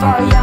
for you.